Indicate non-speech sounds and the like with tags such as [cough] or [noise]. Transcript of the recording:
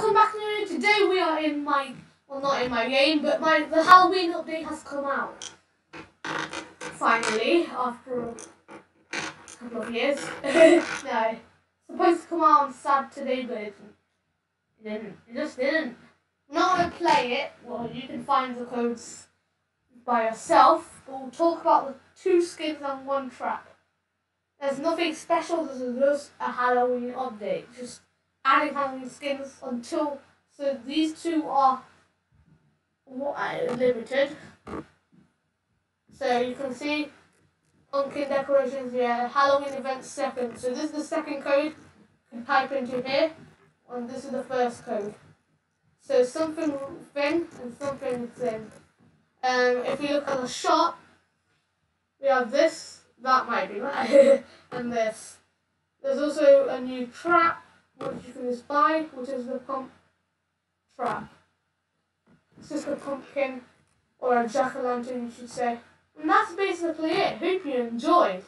welcome back to today we are in my well not in my game but my the Halloween update has come out. Finally, after a couple of years. [laughs] no. Supposed to come out on Saturday but it didn't. It just didn't. I'm not gonna play it. Well you can find the codes by yourself, but we'll talk about the two skins on one trap. There's nothing special, this is just a Halloween update. Just Halloween skins until so these two are uh, limited. So you can see pumpkin decorations here, Halloween event second. So this is the second code you can type into here, and this is the first code. So something thin and something thin. Um, if you look at the shop, we have this, that might be right, [laughs] and this. There's also a new trap just buy, which is the pump trap. It's just a pumpkin or a jack o' lantern, you should say. And that's basically it. Hope you enjoyed.